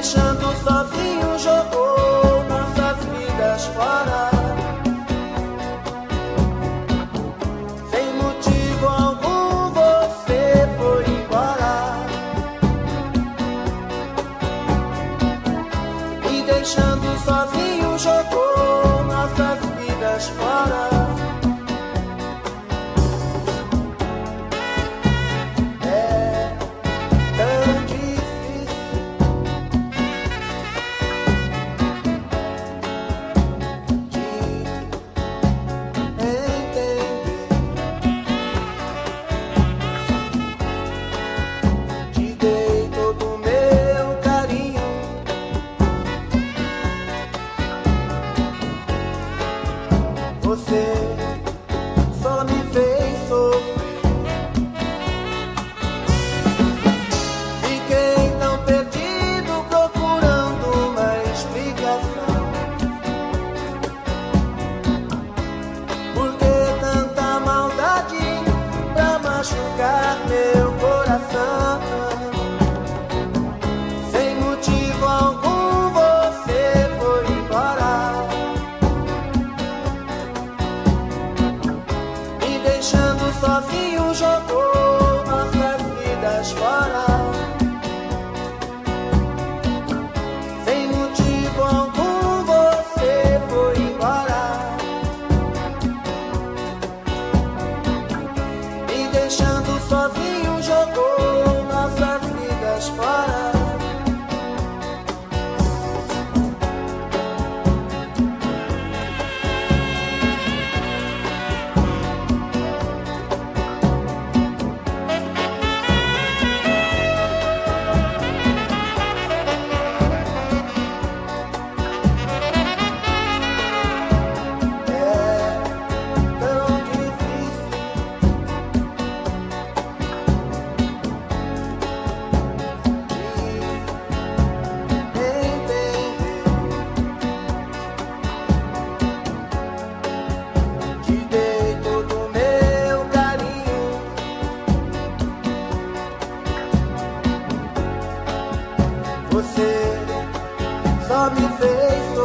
deixando sozinho, jogou nossas vidas fora. Sem motivo algum, você foi embora. Me deixando sozinho, jogou. você. deixando sozinho. Você. Só me fez